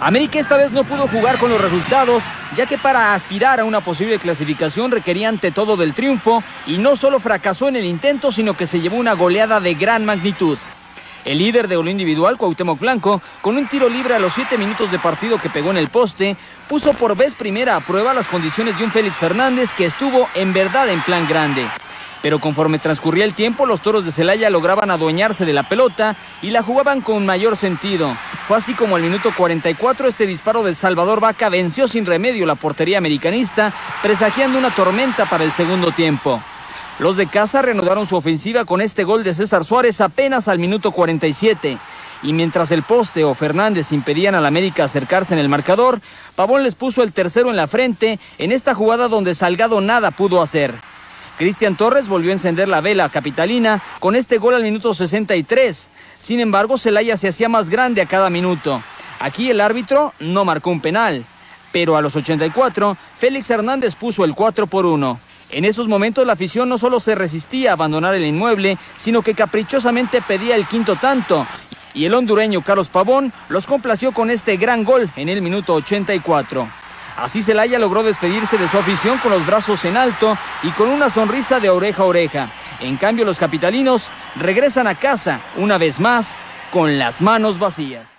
América esta vez no pudo jugar con los resultados, ya que para aspirar a una posible clasificación requería ante todo del triunfo y no solo fracasó en el intento, sino que se llevó una goleada de gran magnitud. El líder de lo individual, Cuauhtémoc Blanco, con un tiro libre a los 7 minutos de partido que pegó en el poste, puso por vez primera a prueba las condiciones de un Félix Fernández que estuvo en verdad en plan grande pero conforme transcurría el tiempo los toros de Celaya lograban adueñarse de la pelota y la jugaban con mayor sentido. Fue así como al minuto 44 este disparo de Salvador Vaca venció sin remedio la portería americanista, presagiando una tormenta para el segundo tiempo. Los de casa reanudaron su ofensiva con este gol de César Suárez apenas al minuto 47. Y mientras el poste o Fernández impedían al América acercarse en el marcador, Pavón les puso el tercero en la frente en esta jugada donde Salgado nada pudo hacer. Cristian Torres volvió a encender la vela capitalina con este gol al minuto 63. Sin embargo, Celaya se hacía más grande a cada minuto. Aquí el árbitro no marcó un penal, pero a los 84 Félix Hernández puso el 4 por 1. En esos momentos la afición no solo se resistía a abandonar el inmueble, sino que caprichosamente pedía el quinto tanto. Y el hondureño Carlos Pavón los complació con este gran gol en el minuto 84. Así Celaya logró despedirse de su afición con los brazos en alto y con una sonrisa de oreja a oreja. En cambio, los capitalinos regresan a casa una vez más con las manos vacías.